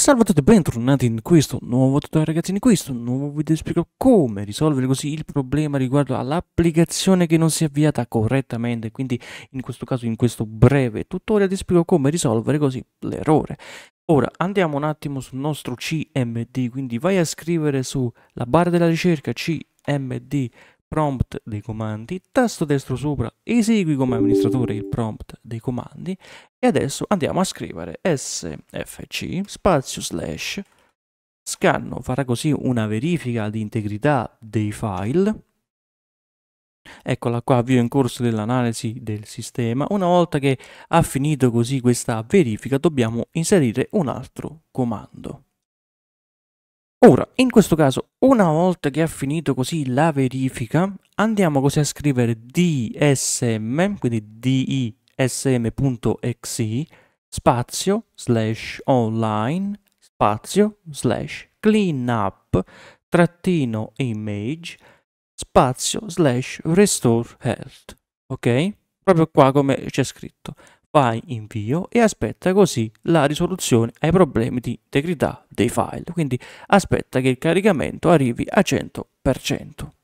Salve a tutti e bentornati in questo nuovo tutorial ragazzi, in questo nuovo video vi spiego come risolvere così il problema riguardo all'applicazione che non si è avviata correttamente, quindi in questo caso in questo breve tutorial vi spiego come risolvere così l'errore. Ora andiamo un attimo sul nostro CMD, quindi vai a scrivere sulla barra della ricerca CMD prompt dei comandi, tasto destro sopra, esegui come amministratore il prompt dei comandi e adesso andiamo a scrivere sfc spazio slash scanno farà così una verifica di integrità dei file. Eccola qua avvio in corso dell'analisi del sistema. Una volta che ha finito così questa verifica dobbiamo inserire un altro comando. Ora, in questo caso, una volta che ha finito così la verifica, andiamo così a scrivere dsm, quindi dism.exe, spazio, slash online, spazio, slash cleanup, trattino image, spazio, slash restore health. Ok? Proprio qua come c'è scritto fai invio e aspetta così la risoluzione ai problemi di integrità dei file. Quindi aspetta che il caricamento arrivi a 100%.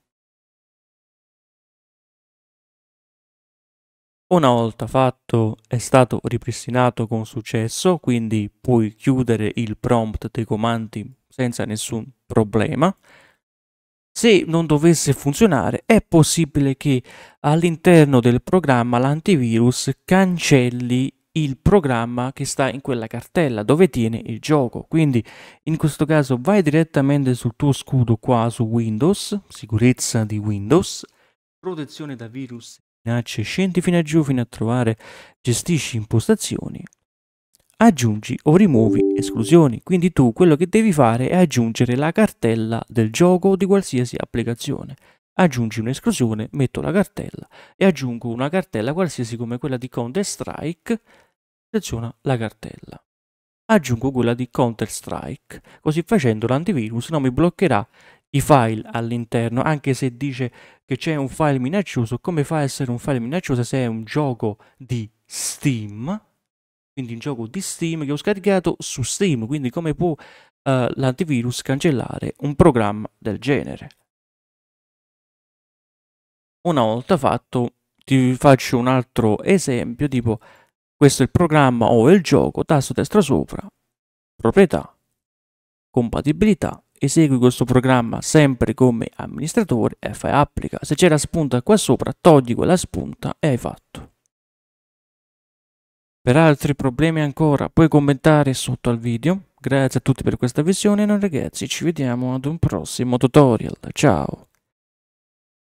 Una volta fatto è stato ripristinato con successo, quindi puoi chiudere il prompt dei comandi senza nessun problema. Se non dovesse funzionare, è possibile che all'interno del programma l'antivirus cancelli il programma che sta in quella cartella dove tiene il gioco. Quindi in questo caso vai direttamente sul tuo scudo qua su Windows, sicurezza di Windows, protezione da virus, minacce, scendi fino a giù fino a trovare gestisci impostazioni aggiungi o rimuovi esclusioni. Quindi tu quello che devi fare è aggiungere la cartella del gioco o di qualsiasi applicazione. Aggiungi un'esclusione, metto la cartella e aggiungo una cartella qualsiasi come quella di Counter Strike, seleziona la cartella. Aggiungo quella di Counter Strike, così facendo l'antivirus non mi bloccherà i file all'interno, anche se dice che c'è un file minaccioso, come fa a essere un file minaccioso se è un gioco di Steam? quindi un gioco di Steam che ho scaricato su Steam, quindi come può uh, l'antivirus cancellare un programma del genere. Una volta fatto ti faccio un altro esempio tipo questo è il programma o il gioco, tasto destra sopra, proprietà, compatibilità, esegui questo programma sempre come amministratore e fai applica. Se c'è la spunta qua sopra, togli quella spunta e hai fatto. Per altri problemi ancora puoi commentare sotto al video. Grazie a tutti per questa visione e noi ragazzi ci vediamo ad un prossimo tutorial. Ciao!